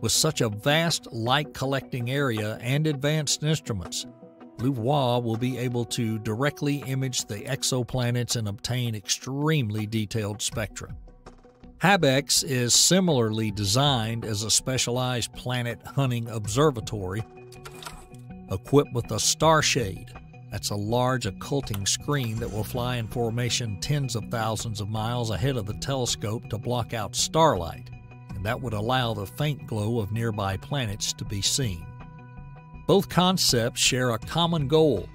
With such a vast light collecting area and advanced instruments, LUVOIR will be able to directly image the exoplanets and obtain extremely detailed spectra. HabEx is similarly designed as a specialized planet hunting observatory equipped with a starshade. That's a large occulting screen that will fly in formation tens of thousands of miles ahead of the telescope to block out starlight, and that would allow the faint glow of nearby planets to be seen. Both concepts share a common goal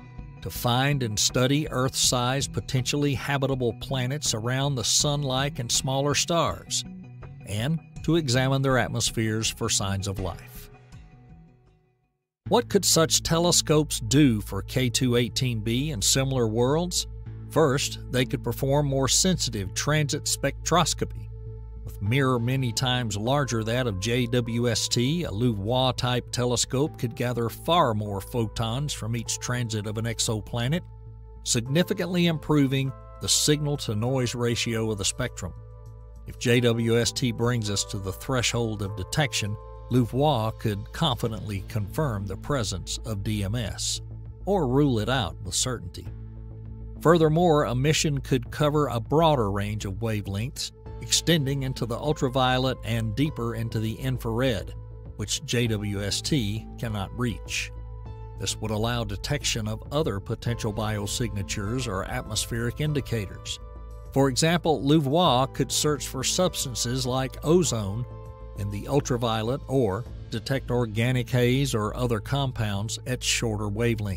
to find and study Earth sized, potentially habitable planets around the Sun like and smaller stars, and to examine their atmospheres for signs of life. What could such telescopes do for K2-18b and similar worlds? First, they could perform more sensitive transit spectroscopy mirror many times larger that of JWST, a LUVOIR type telescope could gather far more photons from each transit of an exoplanet, significantly improving the signal to noise ratio of the spectrum. If JWST brings us to the threshold of detection, LUVOIR could confidently confirm the presence of DMS, or rule it out with certainty. Furthermore, a mission could cover a broader range of wavelengths extending into the ultraviolet and deeper into the infrared, which JWST cannot reach. This would allow detection of other potential biosignatures or atmospheric indicators. For example, LUVOIR could search for substances like ozone in the ultraviolet or detect organic haze or other compounds at shorter wavelengths.